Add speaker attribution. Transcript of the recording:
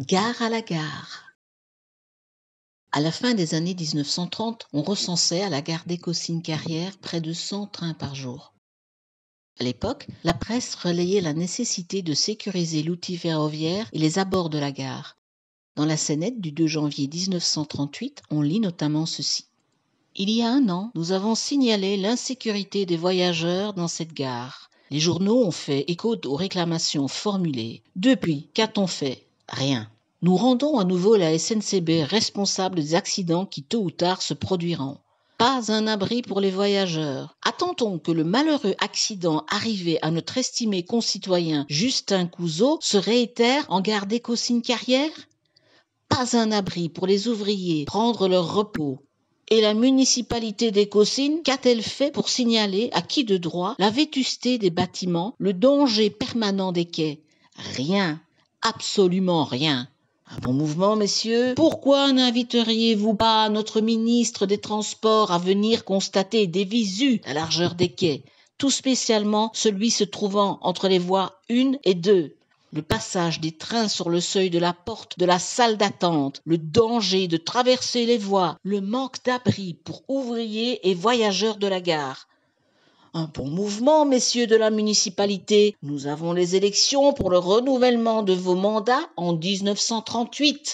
Speaker 1: Gare à la gare. À la fin des années 1930, on recensait à la gare d'Écosine-Carrière près de 100 trains par jour. À l'époque, la presse relayait la nécessité de sécuriser l'outil ferroviaire et les abords de la gare. Dans la scénette du 2 janvier 1938, on lit notamment ceci. Il y a un an, nous avons signalé l'insécurité des voyageurs dans cette gare. Les journaux ont fait écho aux réclamations formulées. Depuis, qu'a-t-on fait? Rien. Nous rendons à nouveau la SNCB responsable des accidents qui tôt ou tard se produiront. Pas un abri pour les voyageurs. Attend-on que le malheureux accident arrivé à notre estimé concitoyen Justin Couzeau se réitère en gare d'Écosine-Carrière Pas un abri pour les ouvriers prendre leur repos. Et la municipalité d'Écosine, qu'a-t-elle fait pour signaler à qui de droit la vétusté des bâtiments, le danger permanent des quais? Rien absolument rien. Un bon mouvement, messieurs. Pourquoi n'inviteriez-vous pas notre ministre des Transports à venir constater des visus la largeur des quais, tout spécialement celui se trouvant entre les voies 1 et 2 le passage des trains sur le seuil de la porte de la salle d'attente, le danger de traverser les voies, le manque d'abri pour ouvriers et voyageurs de la gare, un bon mouvement, messieurs de la municipalité. Nous avons les élections pour le renouvellement de vos mandats en 1938.